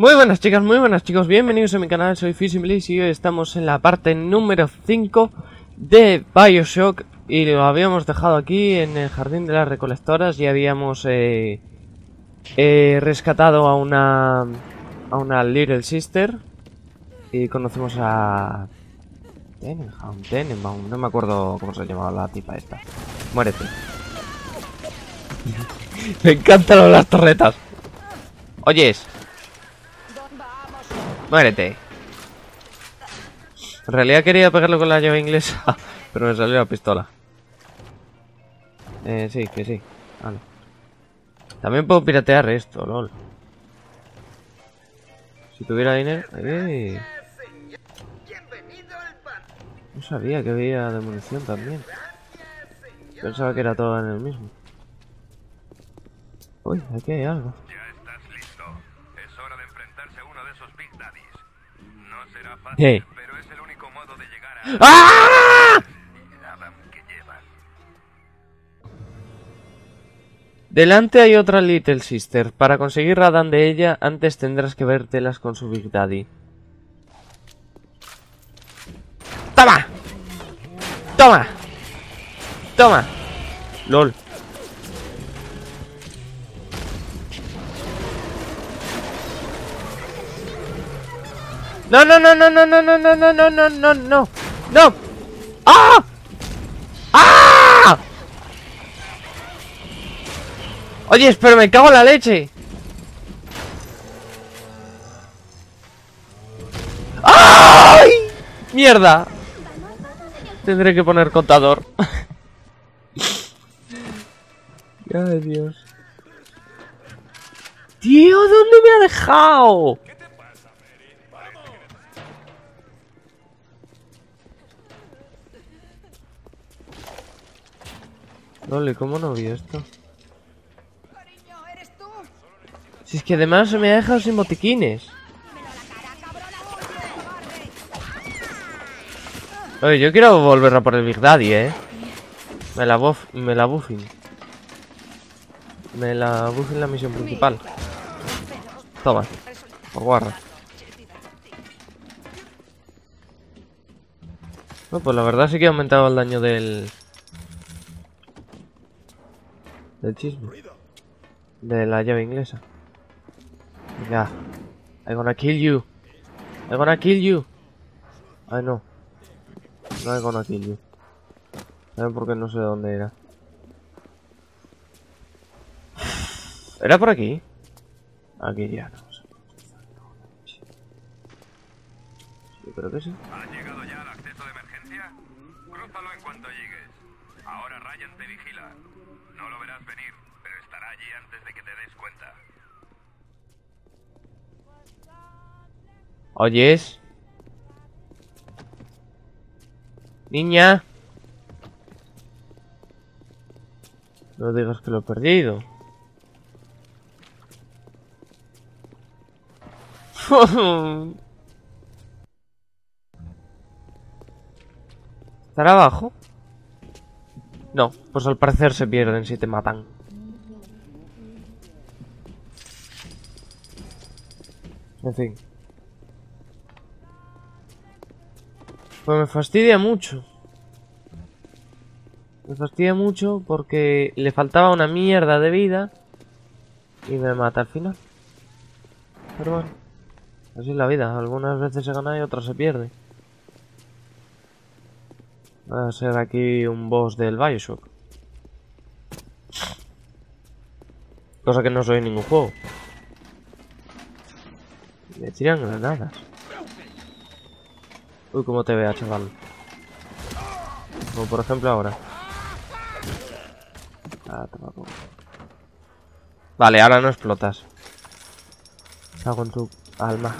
Muy buenas chicas, muy buenas chicos, bienvenidos a mi canal, soy Fishing y hoy estamos en la parte número 5 de Bioshock y lo habíamos dejado aquí en el jardín de las recolectoras y habíamos eh, eh, rescatado a una a una Little Sister y conocemos a Tenenbaum, Tenenbaum, no me acuerdo cómo se llamaba la tipa esta. Muérete. me encantan las torretas. Oyes. Muérete. En realidad quería pegarlo con la llave inglesa, pero me salió la pistola. Eh, sí, que sí. Vale. También puedo piratear esto, lol. Si tuviera dinero... No sabía que había de munición también. Pensaba que era todo en el mismo. Uy, aquí hay algo. Fácil, Hey. pero es el único modo de llegar a ¡Ah! Adam. Delante hay otra Little Sister. Para conseguir Radan de ella, antes tendrás que vértelas con su Big Daddy. ¡Toma! ¡Toma! ¡Toma! LOL. No, no, no, no, no, no, no, no, no, no, no, no, no. No. ¡Ah! ¡Ah! Oye, pero me cago en la leche. ¡Ay! ¡Mierda! Tendré que poner contador. Ay, Dios. Tío, ¿dónde me ha dejado? Loli, ¿cómo no vi esto? Si es que además se me ha dejado sin botiquines. Oye, yo quiero volver a por el Big Daddy, eh. Me la buff, me la buffin. Me la buffin la misión principal. Toma, por guarra. No, pues la verdad sí que ha aumentado el daño del... Del chisme. De la llave inglesa. Ya. I'm gonna kill you. I'm gonna kill you. Ay, no. No I'm gonna kill you. ¿Saben por qué no sé dónde era? ¿Era por aquí? Aquí ya no. Yo creo que sí. ¿Has llegado ya al acceso de emergencia? Crúzalo en cuanto llegues. Ahora Ryan te vigila. No lo verás venir, pero estará antes de que te des cuenta. ¿Oyes? Niña. No digas que lo he perdido. ¿Estará abajo? No, pues al parecer se pierden si te matan. En fin. Pues me fastidia mucho. Me fastidia mucho porque le faltaba una mierda de vida y me mata al final. Pero bueno, así es la vida. Algunas veces se gana y otras se pierde. Va a ser aquí un boss del Bioshock. Cosa que no soy en ningún juego. Me tiran granadas. Uy, cómo te vea, chaval. Como por ejemplo ahora. Ah. Vale, ahora no explotas. Hago en tu alma.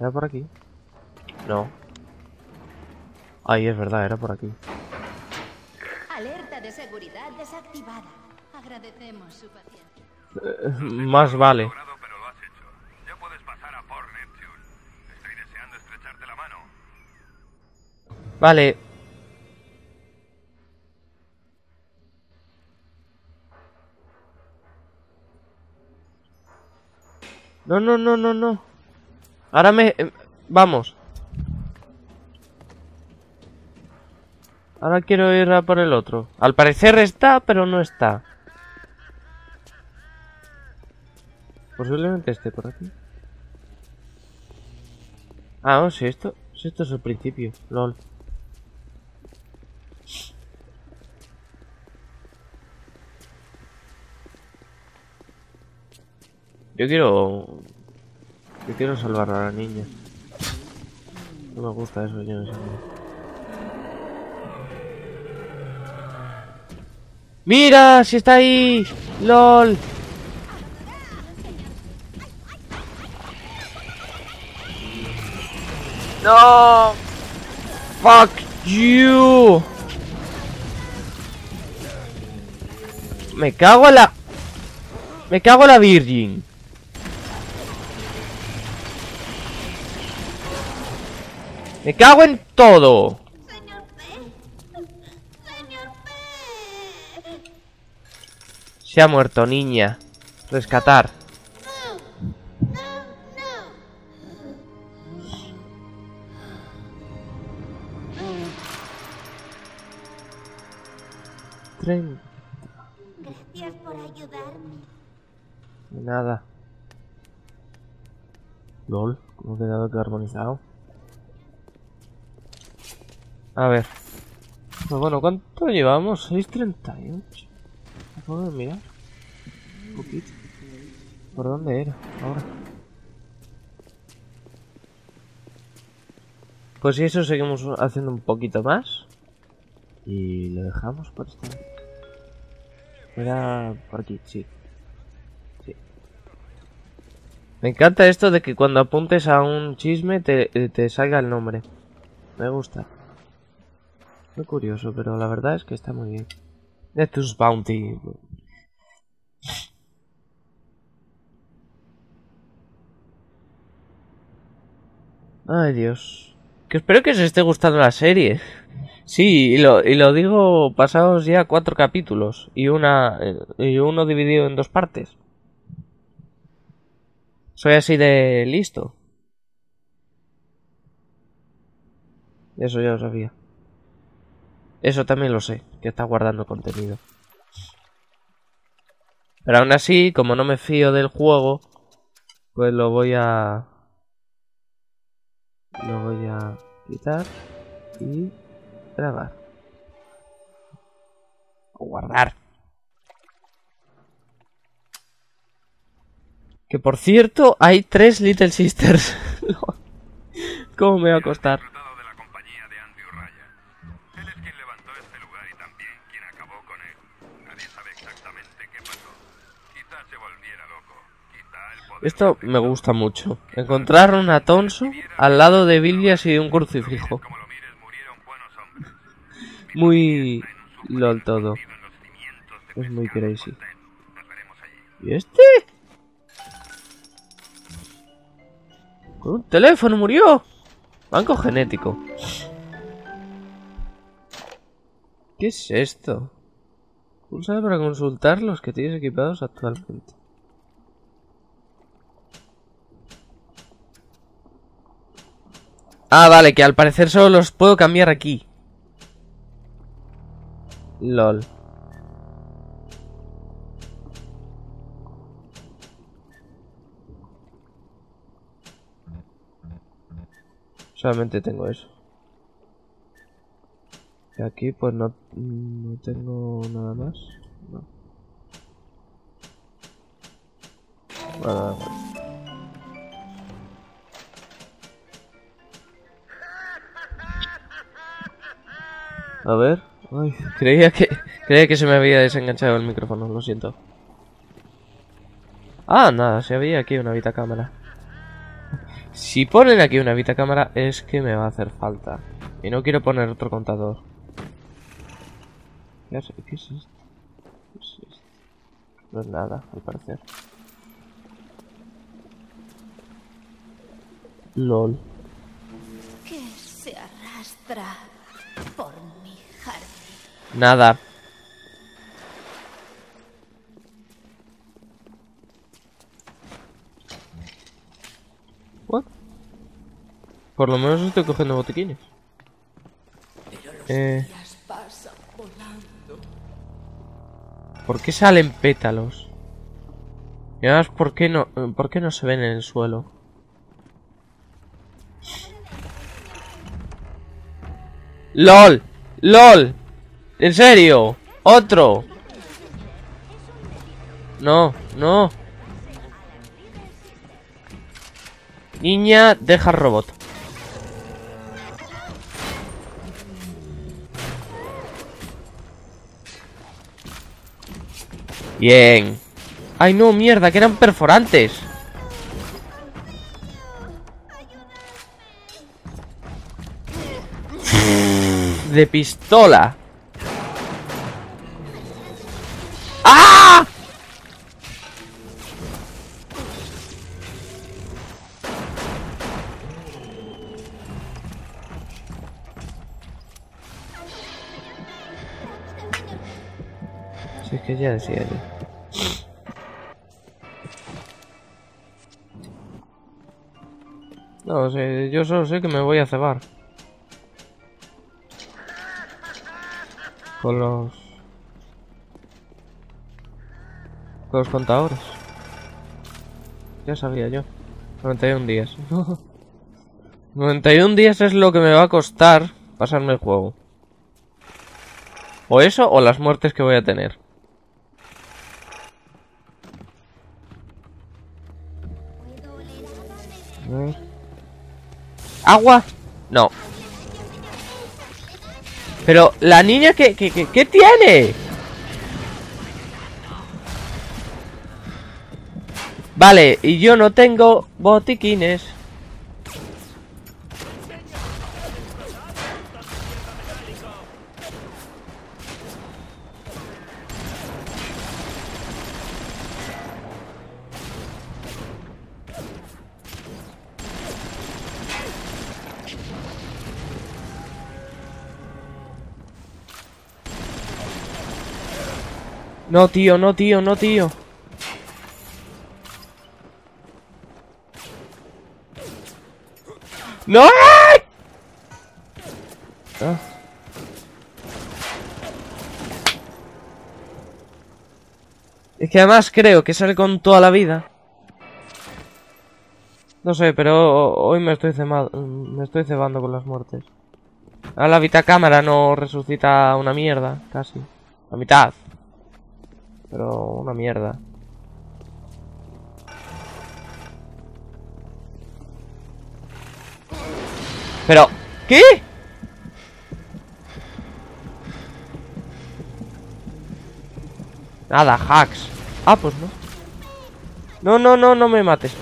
¿Era por aquí? No. Ay, es verdad, era por aquí. Alerta de seguridad desactivada. Agradecemos su paciencia. Eh, más vale. Logrado, pero lo has hecho. Ya puedes pasar a por Neptune. Estoy deseando estrecharte la mano. Vale. No, no, no, no, no. Ahora me... eh, Vamos. Ahora quiero ir a por el otro. Al parecer está, pero no está. Posiblemente esté por aquí. Ah, no, si esto, si esto es el principio. LOL. Yo quiero... Yo quiero salvar a la niña. No me gusta eso, yo no sé. ¡Mira! ¡Si está ahí! ¡Lol! ¡No! ¡Fuck you! Me cago en la... Me cago en la virgin. Me cago en todo. Señor P. Señor P. Se ha muerto, niña. Rescatar. No, no, no. Tren. Gracias por ayudarme. De nada. LOL, ¿cómo ha quedado que armonizado? A ver. Pues bueno, ¿cuánto llevamos? 6.38. ¿Puedo mirar? Un poquito. ¿Por dónde era? Ahora. Pues si eso seguimos haciendo un poquito más. Y lo dejamos por esta vez. Era por aquí, sí. Me encanta esto de que cuando apuntes a un chisme te, te salga el nombre. Me gusta. Muy curioso, pero la verdad es que está muy bien. Nethus Bounty. Ay, Dios. Que espero que os esté gustando la serie. Sí, y lo, y lo digo pasados ya cuatro capítulos y una eh, y uno dividido en dos partes. Soy así de listo. Eso ya lo sabía. Eso también lo sé, que está guardando contenido. Pero aún así, como no me fío del juego, pues lo voy a... Lo voy a quitar y grabar. O guardar. Que por cierto, hay tres Little Sisters. ¿Cómo me va a costar? Esto me gusta mucho. Encontrar una Tonso al lado de Biblias y un crucifijo. Muy lol todo. De Es muy crazy. ¿Y este? Con un teléfono murió. Banco genético. ¿Qué es esto? Pulsa para consultar los que tienes equipados actualmente. Ah, vale, que al parecer solo los puedo cambiar aquí. LOL. Solamente tengo eso. Y aquí pues no, no tengo nada más. No. Nada más. A ver. Ay, creía que creía que se me había desenganchado el micrófono, lo siento. Ah, nada, se había aquí una vitacámara. Si ponen aquí una vitacámara es que me va a hacer falta. Y no quiero poner otro contador. ¿Qué es, qué es esto? ¿Qué es esto? No es nada, al parecer. LOL. Que se arrastra. Nada. What? Por lo menos estoy cogiendo botiquines. Eh... ¿Por qué salen pétalos? Y además, ¿por qué no, por qué no se ven en el suelo? ¡LOL! ¡LOL! ¿En serio? ¡Otro! No, no. Niña, deja robot. Bien. Ay, no, mierda, que eran perforantes. De pistola. No sé, yo solo sé que me voy a cebar. Con los... Con los contadores. Ya sabía yo. 91 días. 91 días es lo que me va a costar pasarme el juego. O eso o las muertes que voy a tener. Ver. ¿Agua? No. Pero la niña que, que, que, ¿qué tiene? Vale, y yo no tengo botiquines. No, tío, no, tío, no, tío. ¡No! Ah. Es que además creo que sale con toda la vida. No sé, pero hoy me estoy cebando, me estoy cebando con las muertes. A la vitacámara no resucita una mierda, casi. La mitad. Pero una mierda. Pero, ¿qué? Nada, hacks. Ah, pues no. No, no, no, no me mates.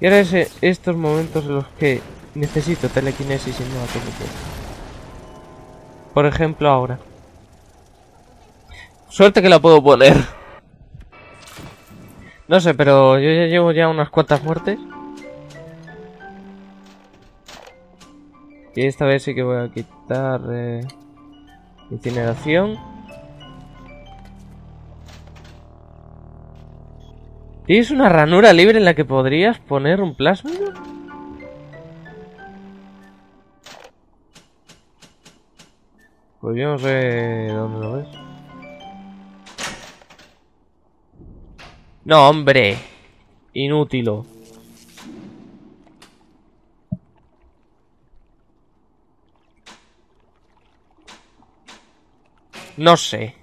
Y ahora eh, estos momentos en los que necesito telequinesis y no la. Por ejemplo, ahora. Suerte que la puedo poner. No sé, pero yo ya llevo ya unas cuantas muertes. Y esta vez sí que voy a quitar eh, incineración. ¿Tienes una ranura libre en la que podrías poner un plasma? Pues no dónde lo ves. No, hombre. Inútilo. No sé.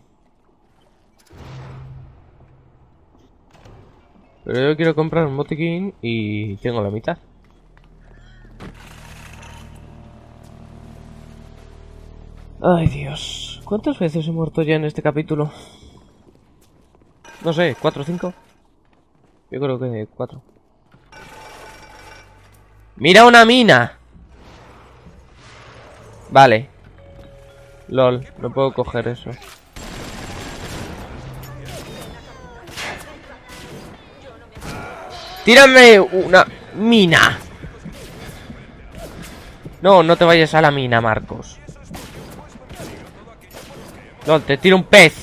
Pero yo quiero comprar un botiquín y tengo la mitad. Ay, Dios. ¿Cuántas veces he muerto ya en este capítulo? No sé, ¿cuatro cinco? Yo creo que cuatro. ¡Mira una mina! Vale. LOL, no puedo coger eso. ¡Tírame una mina! No, no te vayas a la mina, Marcos. No, te tiro un pez.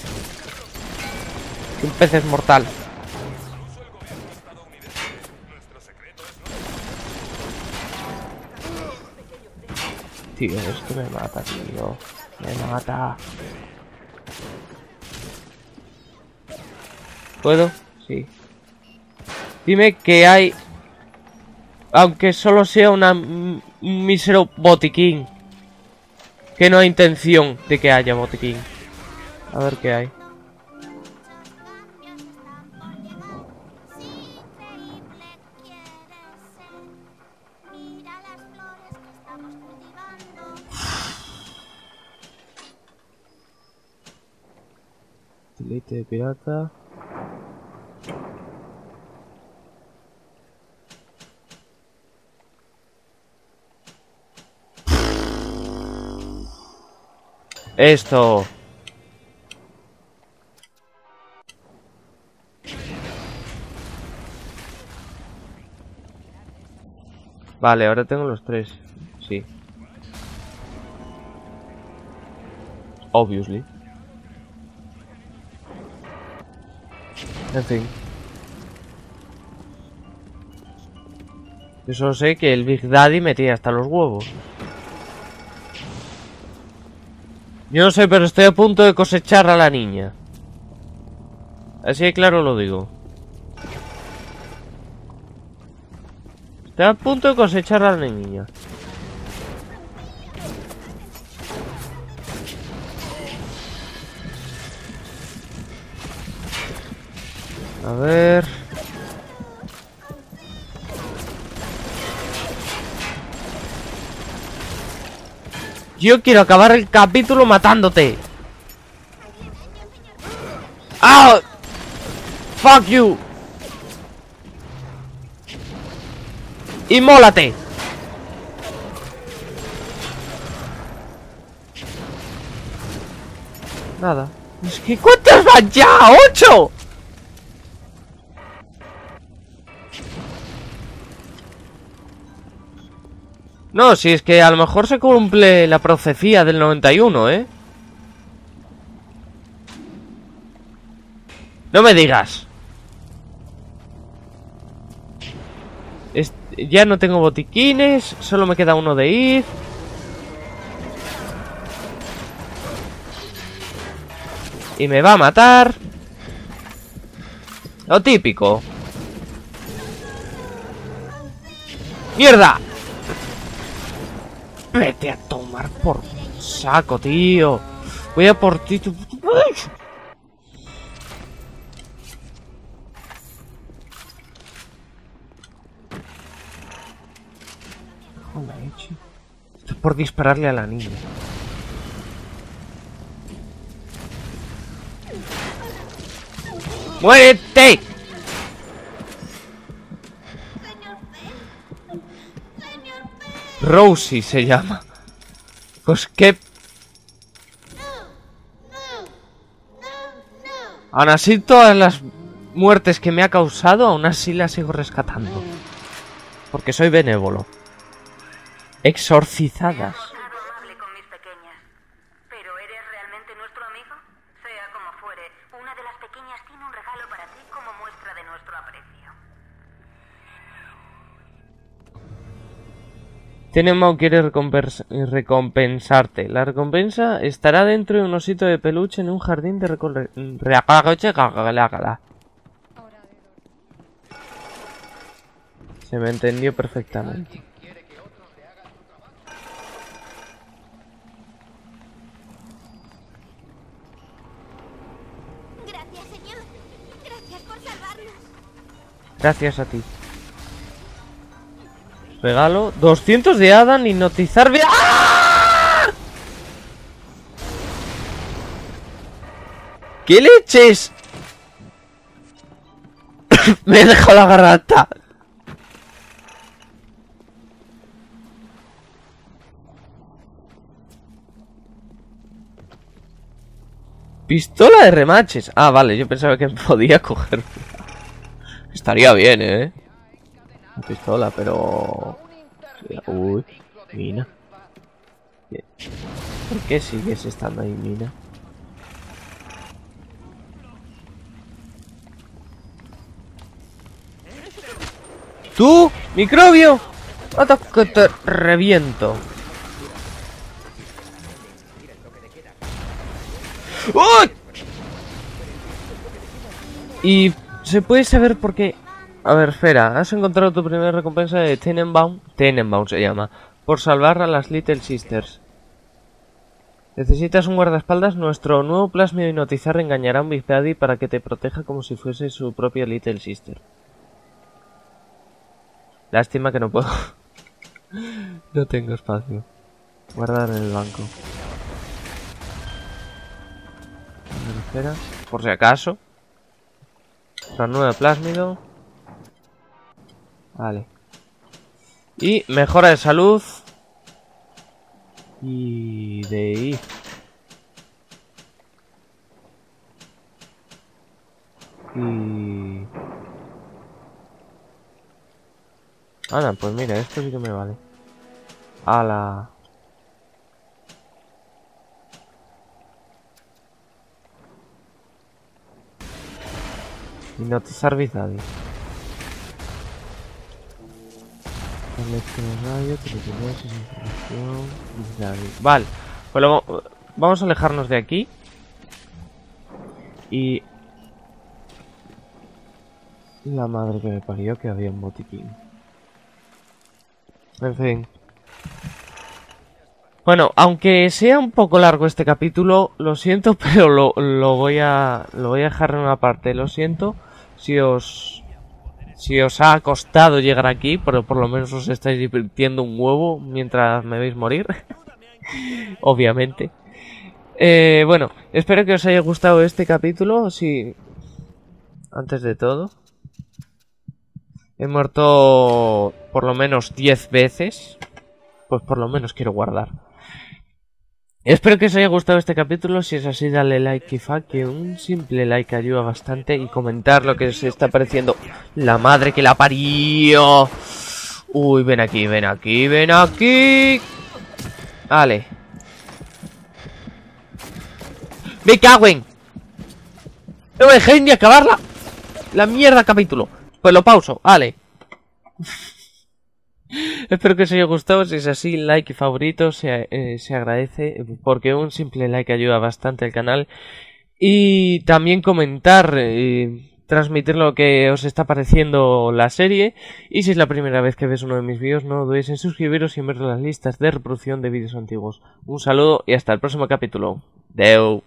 Un pez es mortal. Tío, esto me mata, tío. Me mata. ¿Puedo? Sí. Dime que hay... Aunque solo sea una, un mísero botiquín. Que no hay intención de que haya botiquín. A ver qué hay. Mira las flores que estamos cultivando. Delete de pirata. Esto. Vale, ahora tengo los tres. Sí. Obviously. En fin. Yo solo sé que el Big Daddy me tiene hasta los huevos. Yo no sé, pero estoy a punto de cosechar a la niña. Así de claro lo digo. Estoy a punto de cosechar a la niña. A ver. Yo quiero acabar el capítulo matándote. ¡Ah! ¡Fuck you! ¡Inmólate! Nada. Es que ¿cuántas van ya? ¡Ocho! No, si es que a lo mejor se cumple la profecía del 91, ¿eh? No me digas. Ya no tengo botiquines, solo me queda uno de ir. Y me va a matar. Lo típico. ¡Mierda! Vete a tomar por saco, tío. Voy a por ti. Joder, leche. Esto es por dispararle a la niña. ¡Muérete! Rosie se llama. Pues qué... Aún así, todas las muertes que me ha causado, aún así las sigo rescatando. Porque soy benévolo. Exorcizadas. Tenemo quiere recompensarte. La recompensa estará dentro de un osito de peluche en un jardín de. Se me entendió perfectamente. Gracias, señor. Gracias por salvarnos. Gracias a ti. Regalo 200 de Adam hipnotizar. ¡Ah! ¿Qué leches? Me he dejado la garganta. Pistola de remaches. Ah, vale, yo pensaba que podía coger. Estaría bien, ¿eh? Una pistola, pero... Uy, mina. ¿Por qué sigues estando ahí, mina? ¡Tú! ¡Microbio! ¡Ataque te reviento! ¡Oh! Y se puede saber por qué... A ver, espera, has encontrado tu primera recompensa de Tenenbaum, Tenenbaum se llama, por salvar a las Little Sisters. Necesitas un guardaespaldas, nuestro nuevo plasmio hipnotizar engañará a un Big Daddy para que te proteja como si fuese su propia Little Sister. Lástima que no puedo. no tengo espacio. Guardar en el banco. Espera, por si acaso. Renueva plásmido. Vale. Y mejora de salud. Y de ahí. Y... Anda, pues mira, esto sí que me vale. A la... Telequinesis, información, Bizadi. Vale, pues lo- vamos a alejarnos de aquí. Y... La madre que me parió que había un botiquín. En fin. Bueno, aunque sea un poco largo este capítulo, lo siento, pero lo voy a lo voy a dejar en una parte. Lo siento si os si os ha costado llegar aquí, pero por lo menos os estáis divirtiendo un huevo mientras me veis morir. Obviamente. Eh, bueno, espero que os haya gustado este capítulo. Si antes de todo he muerto por lo menos 10 veces, pues por lo menos quiero guardar. Espero que os haya gustado este capítulo. Si es así, dale like y fa, que un simple like ayuda bastante. Y comentar lo que os está pareciendo. La madre que la parió. Uy, ven aquí, ven aquí, ven aquí. Vale. ¡Me cago en! No me dejéis ni acabarla. La mierda capítulo. Pues lo pauso, vale. Espero que os haya gustado. Si es así, like y favorito se, eh, se agradece. Porque un simple like ayuda bastante al canal. Y también comentar, eh, transmitir lo que os está pareciendo la serie. Y si es la primera vez que ves uno de mis vídeos, no dudéis en suscribiros y en ver las listas de reproducción de vídeos antiguos. Un saludo y hasta el próximo capítulo. Deu.